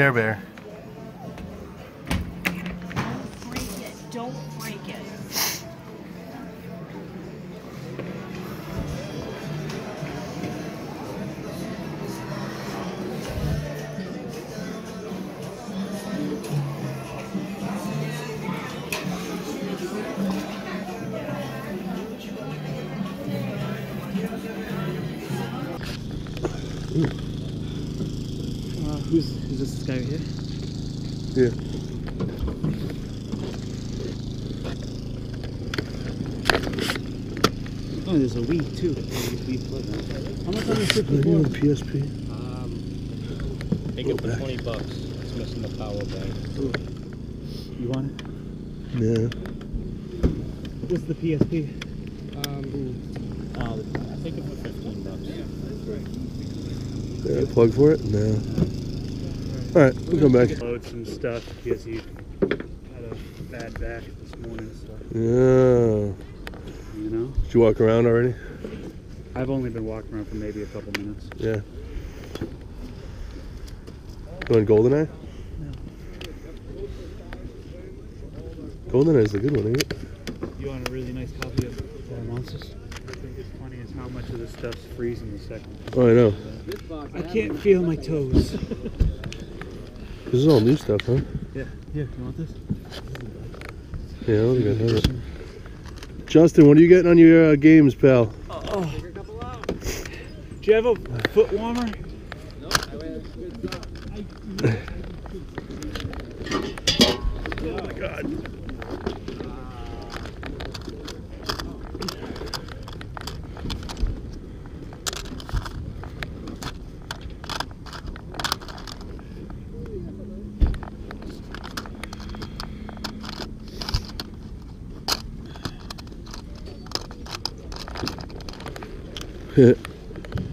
Bear Bear. Oh, there's a Wii too. Wii plug. How much on this Are you 54? on PSP? Um, take it for 20 bucks. It's missing the power bank. You want it? Yeah. What's the PSP? Um, uh, I take it for 15 bucks. yeah. Plug for it? No. All right, we'll come back. Load some stuff because he had a bad back this morning. So Yeah. You Did you walk around already? I've only been walking around for maybe a couple minutes. Yeah. You want Goldeneye? Goldeneye is the good one, ain't it? You want a really nice copy of uh, Monsters? I think it's funny is how much of this stuff's freezing the second. Oh, I know. I can't feel my toes. This is all new stuff, huh? yeah. Here, you want this? Yeah, I don't think I have it. Justin, what are you getting on your uh, games, pal? Do you have a foot warmer? Oh my god.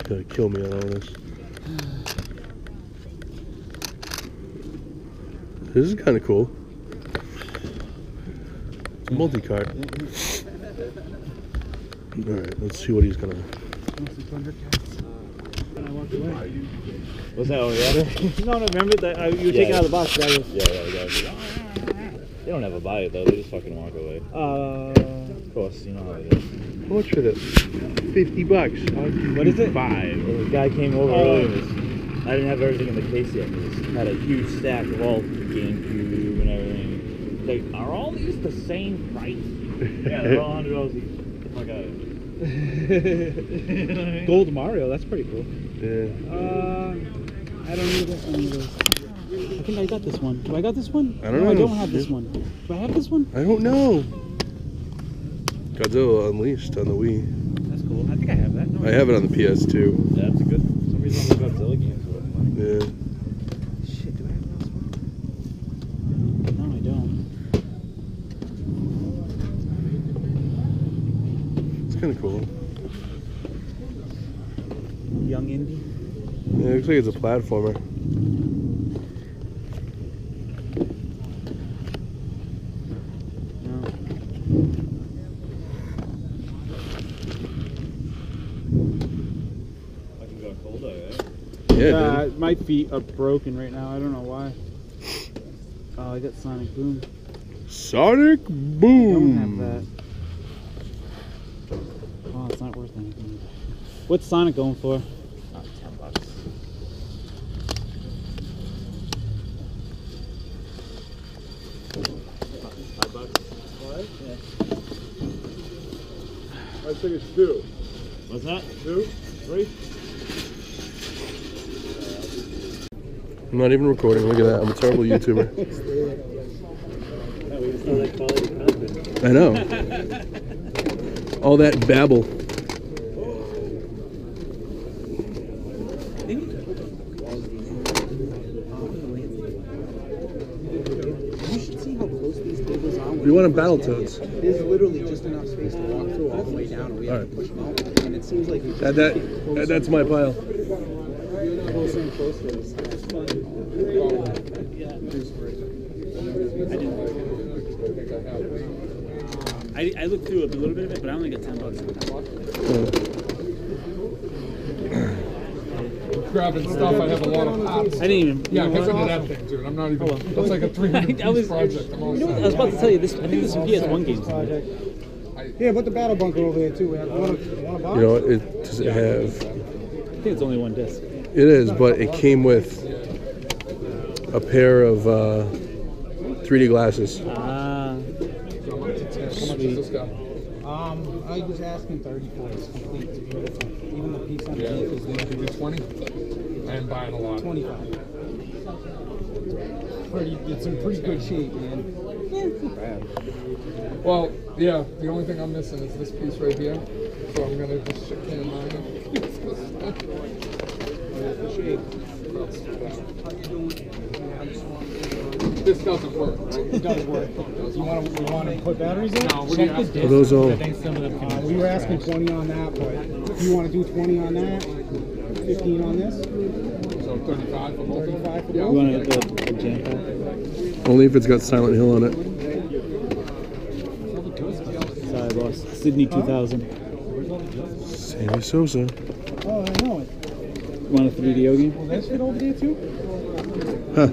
Gonna kill me on all this. This is kind of cool. It's a multi-cart. All right, let's see what he's gonna. Was that all the no, no, remember that uh, you were Yeah. taking out of the box. That was, Yeah, yeah, yeah. They don't ever buy it though. They just fucking walk away. uh, Of course, you know how it is. How much for this? Fifty bucks. what is it? Five. The guy came over Oh. earlier. and was- I didn't have everything in the case yet. He had a huge stack of all the GameCube and everything. Like, are all these the same price? yeah, they're all hundred dollars each. Oh my god. Gold Mario. That's pretty cool. Yeah. Uh, I don't need this one of. I think I got this one. Do I got this one? I don't no, I don't have this one. Do I have this one? I don't know. Godzilla Unleashed on the Wii. That's cool. I think I have that. No, I have it on the PS2. Yeah, that's a good. For some reason, all the Godzilla games are. Yeah. Shit, do I have this one? No, I don't. It's kind of cool. Young Indie. Yeah, it looks like it's a platformer. No. Fucking got colder, eh? Yeah, dude. My feet are broken right now. I don't know why. Oh, I got Sonic Boom. Sonic I don't have that. Oh, it's not worth anything. What's Sonic going for? Ah, ten bucks. Five bucks. I think it's two. What's that? Two? Three? I'm not even recording. Look at that. I'm a terrible YouTuber. I know. All that babble. You should see how close these tables are. We want a Battletoads. There's literally just enough space to walk through all the way down, and we have Alright. to push them out. And it seems like it's That, that, that that's my pile. closer and closer. It's, it's fun. I, I looked through a little bit of it, but I only got 10 bucks. grabbing stuff. I have a lot of pots. I didn't even. Yeah, you know because what? that thing, dude. I'm not even. That's like a 300 I was, piece project. I'm all you know, what. I was about to tell you this. I think there's some PS1 games. Yeah, put the battle bunker over there too. man. Want a, want a box? You know, it does it have? I think it's only one disc. It is, but it came with a pair of uh, 3D glasses. Ah, How much is this guy? I was asking 30 for it. Complete. It's beautiful. Even the piece underneath is there. Maybe 20. I am buying a lot. 25. Pretty, it's in pretty good shape, man. Yeah, it's not bad. Well, yeah. The only thing I'm missing is this piece right here. So I'm gonna just shit can mine it. It's the shape. How you doing? This doesn't work. Right? It does work. You want to, you want to put batteries in? No, what do you Check the ask? disc. Are those all? Uh, we were asking 20 on that, but if you want to do 20 on that, 15 on this, So 35 for both of them. 35 for Yeah. you want a, a, a? Only if it's got Silent Hill on it. Sorry, boss. Sydney 2000. Sammy Sosa. oh, I know it. You want a 3DO game? Will this fit over there too? Huh.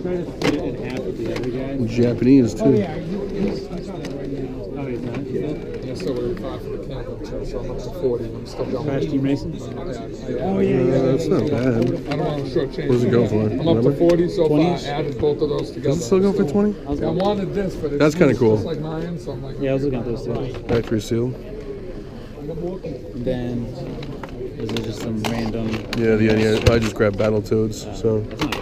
Japanese too. yeah, he- he's, he's on it right now. Oh. Yeah, five for the camper too. So I'm up to 40. I'm still going. Crash Team Racing? Oh yeah, yeah. Uh, that's not bad. I don't want to shortchange. What does it go for? I'm up to 40 so far. 20s? Added both of those together. Does it still go for 20? I was Yeah, I going, wanted this, but it's That's kinda cool. Just like mine, so I'm like, yeah, I was looking at those two. Factory seal. Then, is there just some random? Yeah, the yeah, I just grabbed Battletoads. So That's not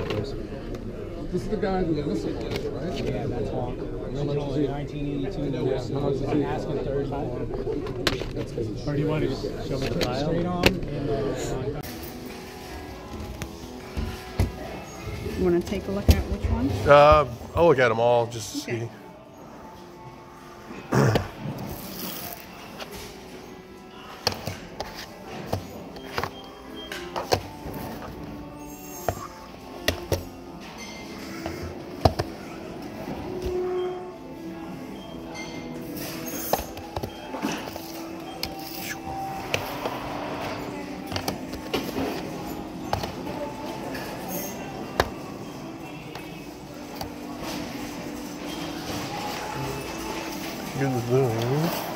this is the guy who was missing one, right? Yeah, that's Hawk. Original 1982. Yeah, how much is he? Asking 30 for it. That's because he's Or do you want to just show me the file? Straight on uh, You want to take a look at which one? uh, I'll look at them all just to Okay. see. Get those. I'll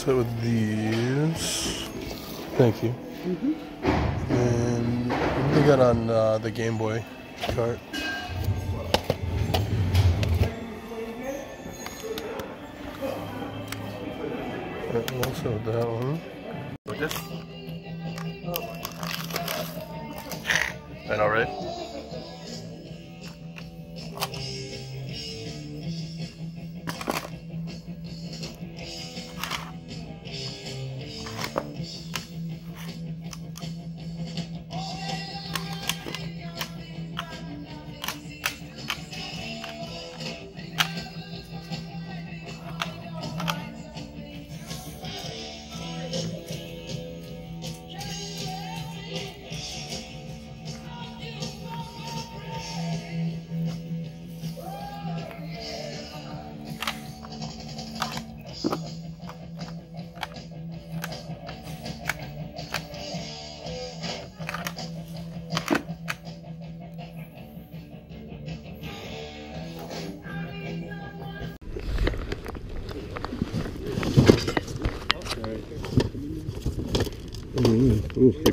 start with these. Thank you. And what they got on uh, the Game Boy cart? Start with that one. This? I know, right?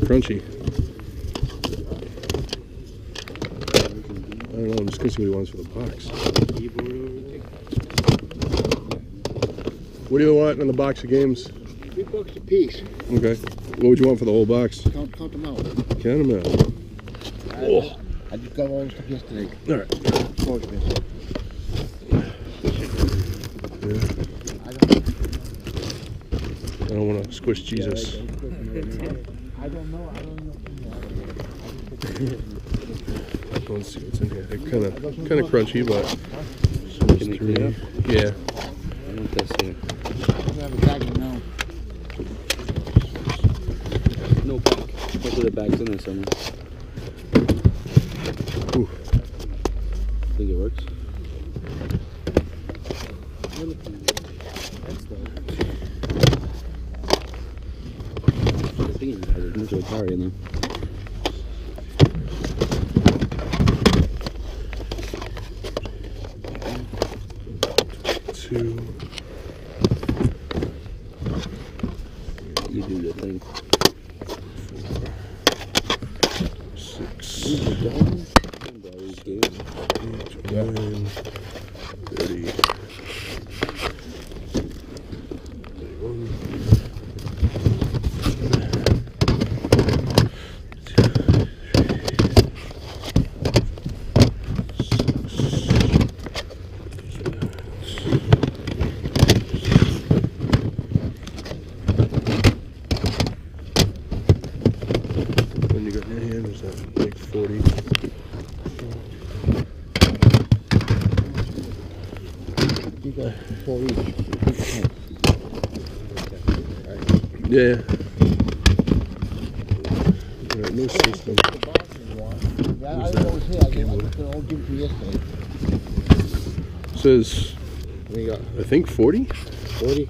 Crunchy. I don't know, I'm just gonna see what he wants for the box. What do you want in the box of games? Three bucks a piece. Okay. What would you want for the whole box? Count, count them out. Count them out. Oh. I just got all this stuff yesterday. All right. Yeah. I don't, want to Squish Jesus. I don't know. I don't know. Let's see what's in here. They're kind of kind of crunchy, but Can we clean up? yeah. I want this here. I have a bag now. No bag. The bag's in there somewhere. Ooh. Think it works? actually carrying them. Two. You do the thing. Four. Six. Eight, nine, 30. 31. Give to you yesterday. Says, We got I think 40? 40.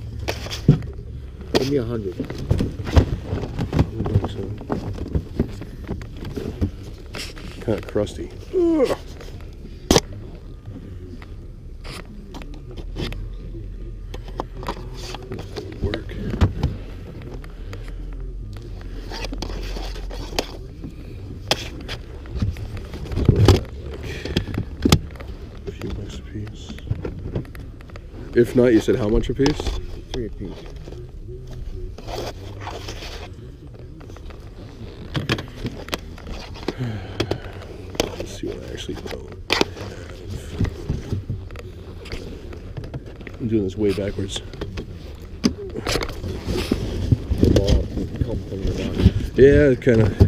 Give me a hundred. Kind of crusty. Work. So what's that, like, a few bucks a piece. If not, you said how much a piece? Three apiece. Let's see what I actually don't have. I'm doing this way backwards. The ball come from the bottom. Yeah, kind of.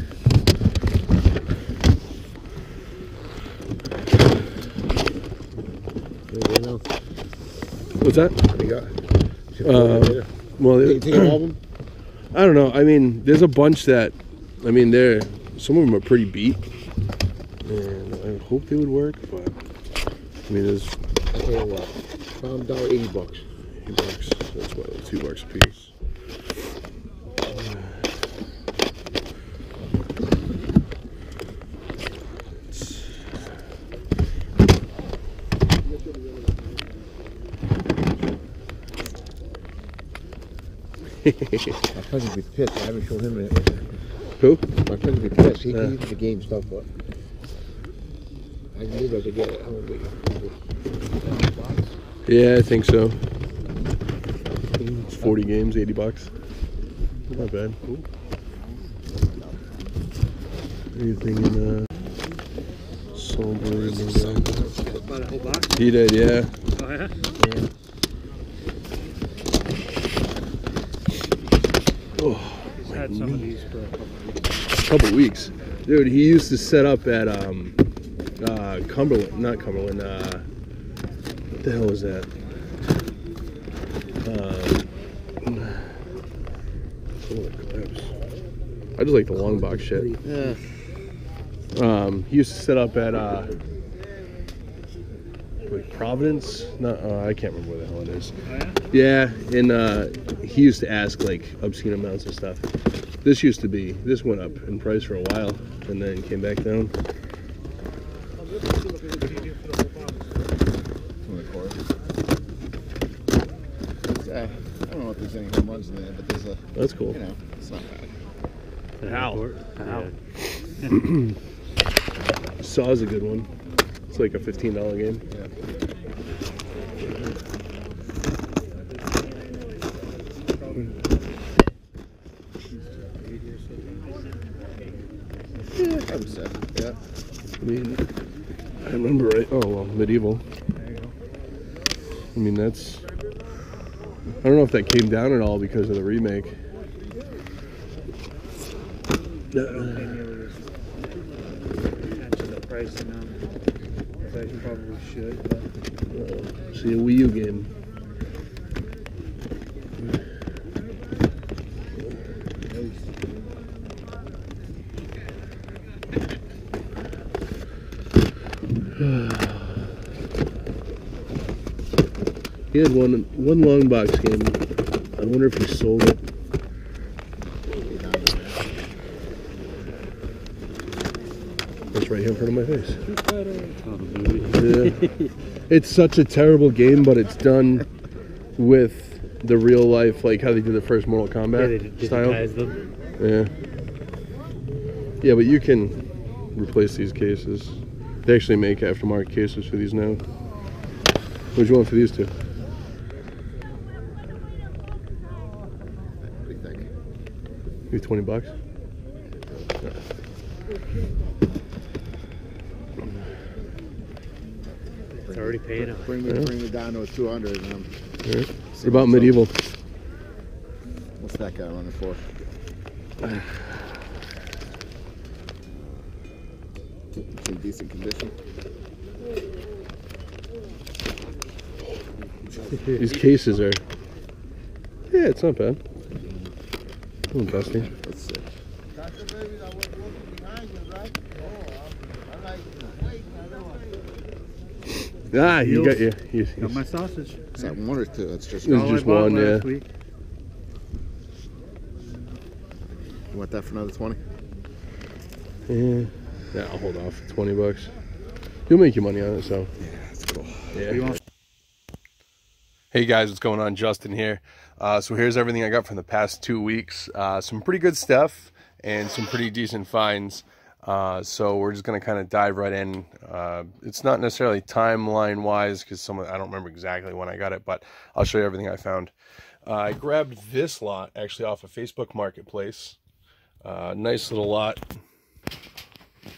What's that? what you got? Uh, Well, Take, take all of them. I don't know. I mean, there's a bunch that, I mean, they're some of them are pretty beat, and I hope they would work. But I mean, there's I tell you what. Found dollar eighty bucks. eight bucks. That's what two bucks a piece. My cousin be pissed. I haven't shown him it. Who? My cousin be pissed. He Yeah. can the game stuff, but I knew I could get it. I don't. Yeah, I think so. It's 40 games, 80 bucks. Not bad. Anything in uh, Salisbury? maybe? Bought a whole box? He did, yeah. Oh, yeah? Oh, had some of these for a couple weeks. couple weeks. Dude, he used to set up at um, uh, Cumberland, not Cumberland, uh, what the hell was that? Um, some of the clips. I just like the long box shit. Yeah. Um, he used to set up at uh, Providence. Not, uh, I can't remember where the hell it is. Oh, yeah? Yeah, and uh, he used to ask like obscene amounts of stuff. This used to be. This went up in price for a while, and then came back down. I don't know if there's any home runs in there, but there's a, That's cool. you know, it's not bad. How? How? Saw's a good one. It's like a fifteen dollar game. that's I don't know if that came down at all because of the remake. Uh. He had one one long box game. I wonder if he sold it. That's right here in front of my face. Yeah. it's such a terrible game, but it's done with the real life, like how they did the first Mortal Yeah, Kombat style. them. Yeah. Yeah, but you can replace these cases. They actually make aftermarket cases for these now. What do you want for these two? What do you think? Maybe 20 bucks? It's already paying off. Bring me, Yeah. bring me down to a 200 and I'm, All right. What about MediEvil? what's that guy running for? It's in decent condition. These cases are. Yeah, it's not bad. Oh, dusty. Let's see. Ah, you got Heels. you. you, got my sausage. Is that one or two? It's just. It was All I just one, last yeah. week. You want that for another 20? yeah. Yeah, I'll hold off. 20 bucks. You'll make your money on it, so. Yeah, that's cool. Yeah. Hey guys, what's going on? Justin here. Uh, so here's everything I got from the past two weeks. Uh, some pretty good stuff and some pretty decent finds. Uh, so we're just gonna kind of dive right in. Uh, it's not necessarily timeline wise because I don't remember exactly when I got it, but I'll show you everything I found. Uh, I grabbed this lot actually off of Facebook Marketplace. Uh, nice little lot.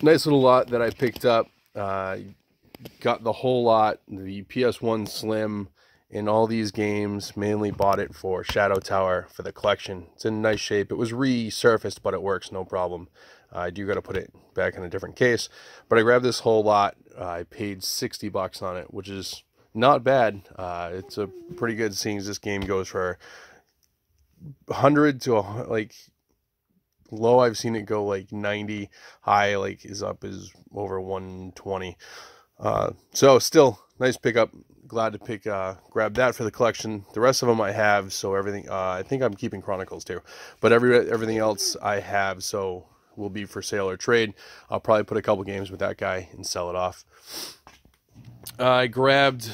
Nice little lot that I picked up. Got the whole lot. The PS1 Slim in all these games. Mainly bought it for Shadow Tower for the collection. It's in nice shape. It was resurfaced, but it works no problem. Uh, I do got to put it back in a different case. But I grabbed this whole lot. Uh, I paid 60 bucks on it, which is not bad. Uh, it's a pretty good seeing as this game goes for 100 to a, like low I've seen it go like 90 high like is up is over 120 uh, so still nice pickup. Glad to pick uh, grab that for the collection. The rest of them I have so everything uh, I think I'm keeping Chronicles too. But every everything else I have so will be for sale or trade. I'll probably put a couple games with that guy and sell it off. I grabbed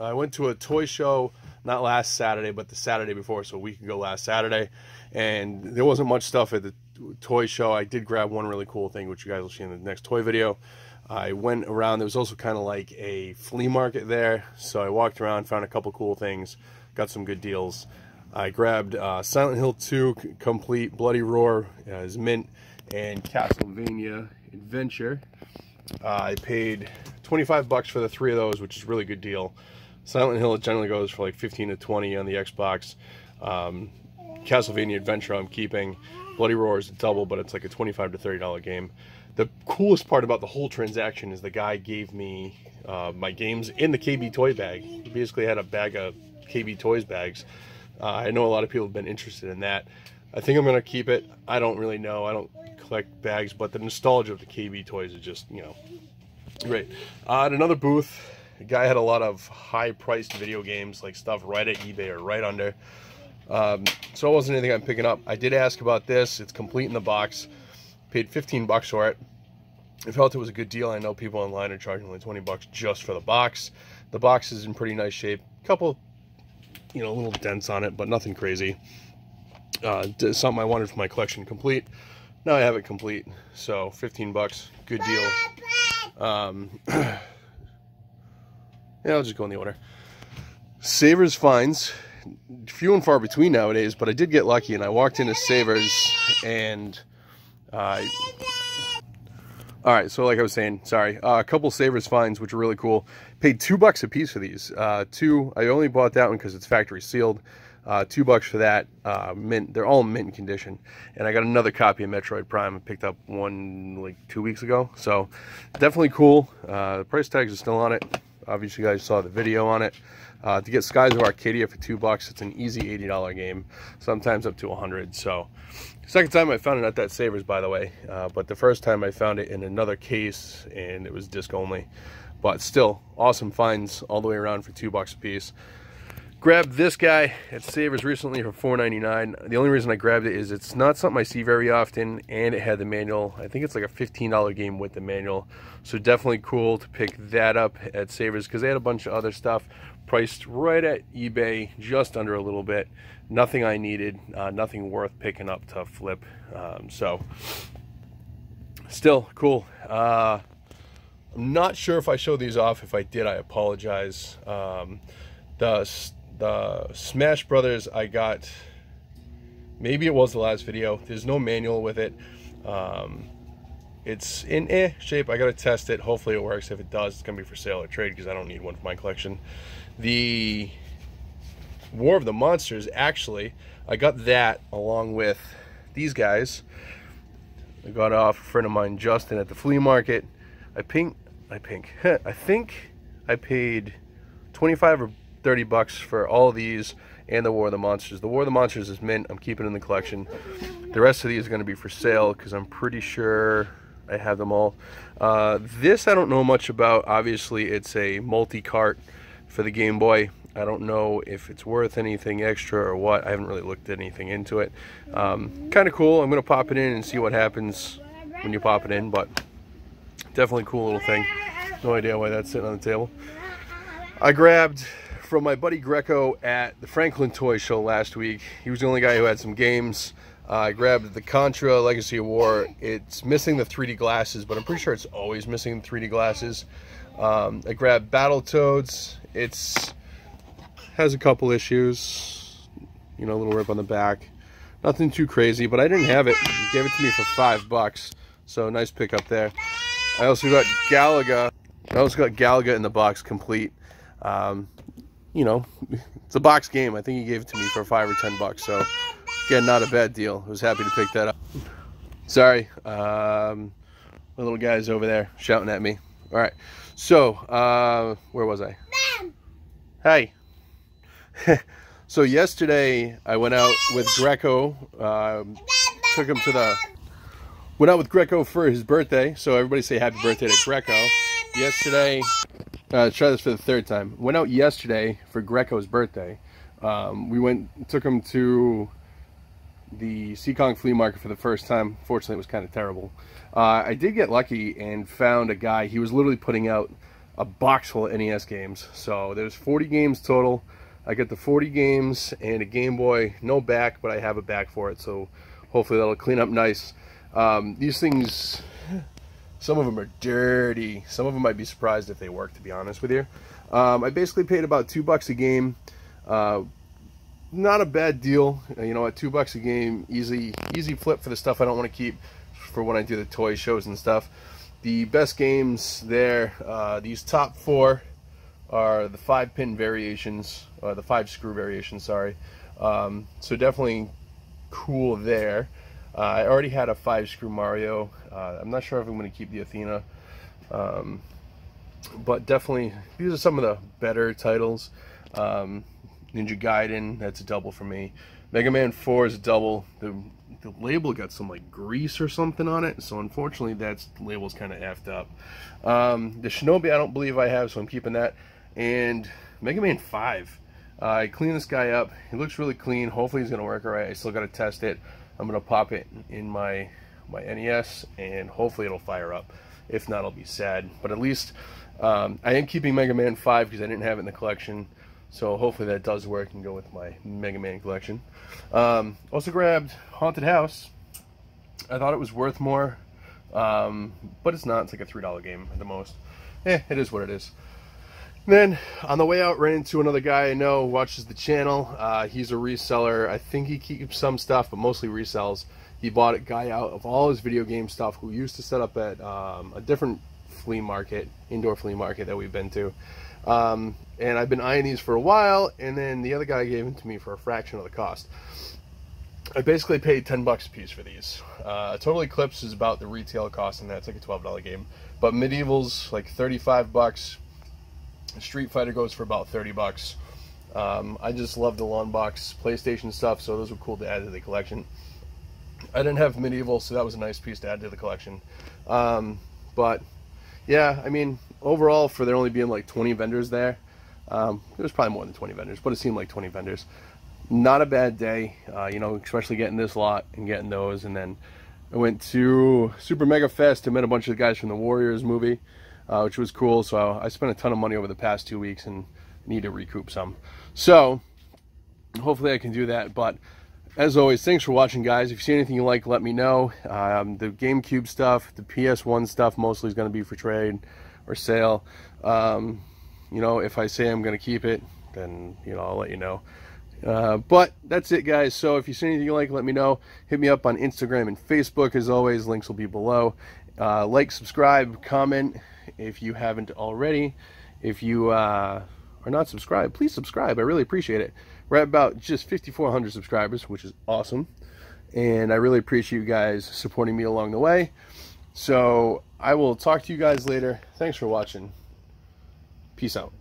I went to a toy show not last Saturday, but the Saturday before, so a week ago last Saturday, and there wasn't much stuff at the toy show. I did grab one really cool thing, which you guys will see in the next toy video. I went around. There was also kind of like a flea market there, so I walked around, found a couple cool things, got some good deals. I grabbed uh, Silent Hill 2 complete, Bloody Roar uh, is mint, and Castlevania Adventure. Uh, I paid 25 bucks for the three of those, which is really good deal. Silent Hill generally goes for like 15 to 20 on the Xbox. Um, Castlevania Adventure I'm keeping. Bloody Roar is double, but it's like a 25 to 30 dollar game. The coolest part about the whole transaction is the guy gave me uh, my games in the KB toy bag. He basically had a bag of KB Toys bags. Uh, I know a lot of people have been interested in that. I think I'm gonna keep it. I don't really know. I don't collect bags, but the nostalgia of the KB toys is just you know great. Uh, at another booth, the guy had a lot of high-priced video games, like stuff right at eBay or right under. Um, so it wasn't anything I'm picking up. I did ask about this. It's complete in the box. Paid 15 bucks for it. I felt it was a good deal. I know people online are charging only 20 bucks just for the box. The box is in pretty nice shape. A Couple, you know, little dents on it, but nothing crazy. Uh, something I wanted for my collection complete. Now I have it complete. So 15 bucks, good deal. Um, yeah, I'll just go in the order. Savers finds few and far between nowadays, but I did get lucky and I walked into Savers and uh, all right, so like I was saying, sorry, uh, a couple Savers finds, which are really cool. Paid two bucks a piece for these. Uh, two, I only bought that one because it's factory sealed. Uh, two bucks for that. Uh, mint. They're all mint condition. And I got another copy of Metroid Prime. I picked up one like two weeks ago. So definitely cool. Uh, the price tags are still on it. Obviously, you guys saw the video on it. Uh, to get Skies of Arcadia for two bucks, it's an easy $80 game, sometimes up to 100 So, second time I found it at that Savers, by the way. Uh, but the first time I found it in another case, and it was disc only. But still, awesome finds all the way around for two bucks a piece. Grabbed this guy at Savers recently for $4.99. The only reason I grabbed it is it's not something I see very often, and it had the manual. I think it's like a $15 game with the manual. So definitely cool to pick that up at Savers because they had a bunch of other stuff priced right at eBay, just under a little bit. Nothing I needed, uh, nothing worth picking up to flip. Um, so still cool. Uh, I'm not sure if I showed these off. If I did, I apologize. Um, the the Smash Brothers I got, maybe it was the last video. There's no manual with it. Um, it's in eh shape. I gotta test it. Hopefully it works. If it does, it's gonna be for sale or trade because I don't need one for my collection. The War of the Monsters, actually, I got that along with these guys. I got off a friend of mine, Justin, at the flea market. I pink, I pink. I think I paid 25 or 30 bucks for all these and the War of the Monsters. The War of the Monsters is mint. I'm keeping in the collection. The rest of these are going to be for sale because I'm pretty sure I have them all. Uh, this I don't know much about. Obviously, it's a multi-cart for the Game Boy. I don't know if it's worth anything extra or what. I haven't really looked at anything into it. Um, kind of cool. I'm going to pop it in and see what happens when you pop it in, but definitely cool little thing. No idea why that's sitting on the table. I grabbed from my buddy Greco at the Franklin Toy Show last week. He was the only guy who had some games. Uh, I grabbed the Contra Legacy of War. It's missing the 3D glasses, but I'm pretty sure it's always missing the 3D glasses. Um, I grabbed Battletoads. It's has a couple issues. You know, a little rip on the back. Nothing too crazy, but I didn't have it. He gave it to me for five bucks. So nice pickup there. I also got Galaga. I also got Galaga in the box complete. Um, you know, it's a box game. I think he gave it to me for five or ten bucks. So, again, not a bad deal. I was happy to pick that up. Sorry, um, my little guy's over there shouting at me. All right, so uh, where was I? Hey. so yesterday I went out with Greco. Um, took him to the. Went out with Greco for his birthday. So everybody say happy birthday to Greco. Yesterday uh, try this for the third time. Went out yesterday for Greco's birthday. Um, we went, took him to the Seekonk flea market for the first time. Fortunately, it was kind of terrible. Uh, I did get lucky and found a guy. He was literally putting out a box full of NES games. So there's 40 games total. I got the 40 games and a Game Boy. No back, but I have a back for it. So hopefully that'll clean up nice. Um, these things some of them are dirty. Some of them might be surprised if they work, to be honest with you. Um, I basically paid about two bucks a game. Uh, not a bad deal. Uh, you know, at two bucks a game, easy, easy flip for the stuff I don't want to keep for when I do the toy shows and stuff. The best games there, uh, these top four are the five pin variations, or the five screw variations, sorry. Um, so definitely cool there. Uh, I already had a five screw Mario. Uh, I'm not sure if I'm going to keep the Athena. Um, but definitely, these are some of the better titles. Um, Ninja Gaiden, that's a double for me. Mega Man 4 is a double. The, the label got some like grease or something on it, so unfortunately that label's kind of effed up. Um, the Shinobi I don't believe I have, so I'm keeping that. And Mega Man 5. Uh, I cleaned this guy up. He looks really clean. Hopefully he's going to work alright. I still got to test it. I'm gonna pop it in my my NES and hopefully it'll fire up. If not, I'll be sad. But at least um, I am keeping Mega Man 5 because I didn't have it in the collection. So hopefully that does work and go with my Mega Man collection. Um, also grabbed Haunted House. I thought it was worth more, um, but it's not. It's like a $3 game at the most. Eh, it is what it is. Then on the way out, ran into another guy I know watches the channel. Uh, he's a reseller. I think he keeps some stuff, but mostly resells. He bought a guy out of all his video game stuff who used to set up at um, a different flea market, indoor flea market that we've been to. Um, and I've been eyeing these for a while, and then the other guy gave them to me for a fraction of the cost. I basically paid 10 bucks a piece for these. Uh, Total Eclipse is about the retail cost, and that's like a $12 game. But MediEvil's like 35 bucks. Street Fighter goes for about 30 bucks. Um, I just love the long box PlayStation stuff, so those were cool to add to the collection. I didn't have Medieval, so that was a nice piece to add to the collection. Um, but yeah, I mean, overall, for there only being like 20 vendors there, um, was probably more than 20 vendors, but it seemed like 20 vendors. Not a bad day, uh, you know, especially getting this lot and getting those. And then I went to Super Mega Fest and met a bunch of guys from the Warriors movie, uh, which was cool. So I spent a ton of money over the past two weeks and need to recoup some. So hopefully I can do that. But as always, thanks for watching, guys. If you see anything you like, let me know. Um, the GameCube stuff, the PS1 stuff mostly is going to be for trade or sale. Um, you know, if I say I'm going to keep it, then, you know, I'll let you know. Uh, but that's it, guys. So if you see anything you like, let me know. Hit me up on Instagram and Facebook, as always. Links will be below. Uh, like, subscribe, comment if you haven't already. If you uh, are not subscribed, please subscribe. I really appreciate it. We're at about just 5,400 subscribers, which is awesome. And I really appreciate you guys supporting me along the way. So I will talk to you guys later. Thanks for watching. Peace out.